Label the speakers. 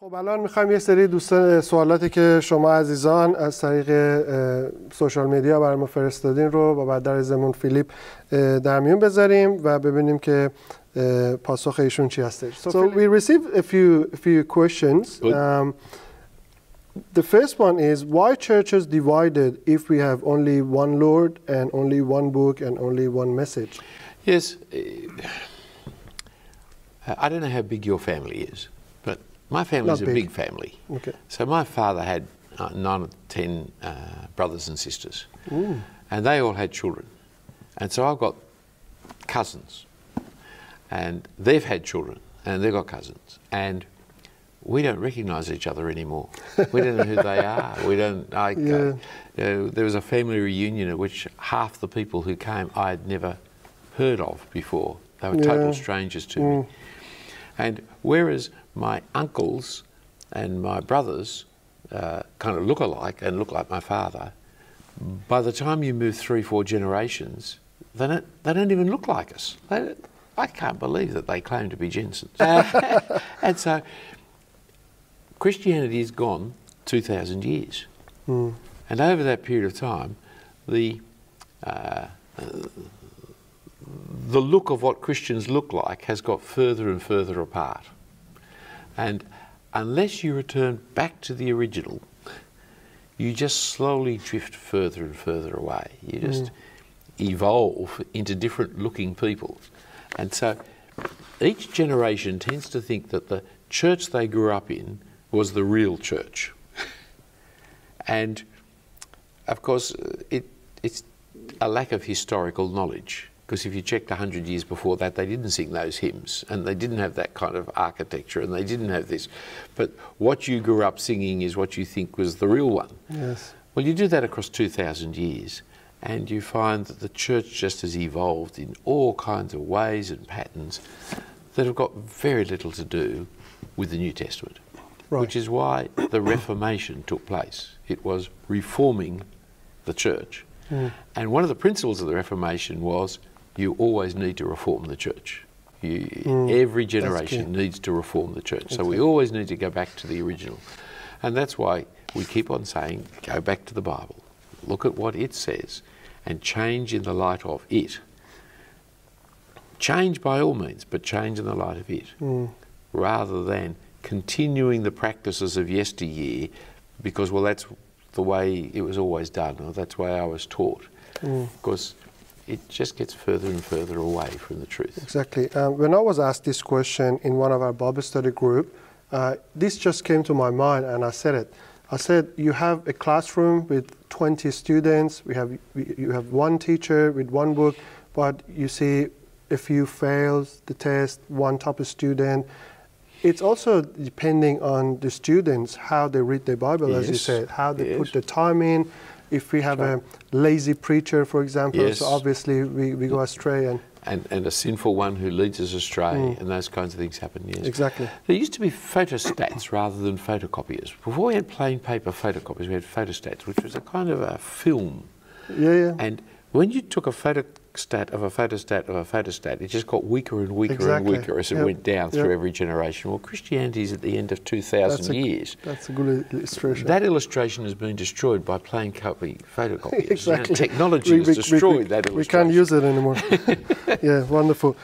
Speaker 1: خب الان می‌خوایم یه سری دوستان سوالاتی که شما عزیزان از طریق سوشال میدیا برای ما فرستادین رو با بعد در زمون فیلیپ در میون بذاریم و ببینیم که پاسخ ایشون چی هستش. So, so we received a few few questions. Um, the first one is why churches divided if we have only one Lord and only one book and only one message?
Speaker 2: Yes. I don't know how big your family is. My family's
Speaker 1: Not
Speaker 2: a
Speaker 1: big.
Speaker 2: big family.
Speaker 1: Okay.
Speaker 2: So my father had uh, nine or ten uh, brothers and sisters,
Speaker 1: Ooh.
Speaker 2: and they all had children. And so I've got cousins, and they've had children, and they've got cousins, and we don't recognise each other anymore. We don't know who they are. We don't. I,
Speaker 1: Yeah.
Speaker 2: uh, you know, there was a family reunion at which half the people who came I had never heard of before. They were total strangers to me. And whereas my uncles and my brothers uh, kind of look alike and look like my father, by the time you move three, four generations, they don't, they don't even look like us. They, I can't believe that they claim to be Jensens. and so Christianity has gone 2,000 years. And over that period of time, the, uh, the look of what Christians look like has got further and further apart. And unless you return back to the original, you just slowly drift further and further away. You hmm. just evolve into different looking people. And so each generation tends to think that the church they grew up in was the real church. and of course, it, it's a lack of historical knowledge. Because if you checked 100 years before that, they didn't sing those hymns and they didn't have that kind of architecture and they didn't have this. But what you grew up singing is what you think was the real one.
Speaker 1: Yes.
Speaker 2: Well, you do that across 2,000 years and you find that the church just has evolved in all kinds of ways and patterns that have got very little to do with the New Testament.
Speaker 1: Right.
Speaker 2: Which is why the Reformation took place. It was reforming the church. Mm. And one of the principles of the Reformation was you always need to reform the church. You, Every generation needs to reform the church. So we always need to go back to the original. And that's why we keep on saying go back to the Bible, look at what it says, and change in the light of it. Change by all means, but change in the light of it, rather than continuing the practices of yesteryear because, well, that's the way it was always done, or that's the way I was taught. Because it just gets further and further away from the truth.
Speaker 1: Exactly. Um, when I was asked this question in one of our Bible study group, uh, this just came to my mind, and I said it. I said, "You have a classroom with 20 students. We have we, you have one teacher with one book, but you see, a few fails the test, one top student. It's also depending on the students how they read the Bible, as you said, how they
Speaker 2: Yes.
Speaker 1: put the time in. If we have a lazy preacher, for example,
Speaker 2: Yes.
Speaker 1: so obviously we, we go astray and."
Speaker 2: And, and a sinful one who leads us astray, mm. and those kinds of things happen, yes.
Speaker 1: Exactly.
Speaker 2: There used to be photostats rather than photocopiers. Before we had plain paper photocopies, we had photostats, which was a kind of a film.
Speaker 1: Yeah, yeah.
Speaker 2: And when you took a photostat of a photostat of a photostat, it just got weaker and weaker
Speaker 1: Exactly.
Speaker 2: and weaker as it
Speaker 1: Yep.
Speaker 2: went down through every generation. Well, Christianity is at the end of 2,000
Speaker 1: That's a-
Speaker 2: years.
Speaker 1: That's a good illustration.
Speaker 2: That illustration has been destroyed by plain copy photocopiers.
Speaker 1: Exactly.
Speaker 2: technology
Speaker 1: We-
Speaker 2: has
Speaker 1: we-
Speaker 2: destroyed
Speaker 1: we,
Speaker 2: that
Speaker 1: We can't use it anymore. yeah, wonderful.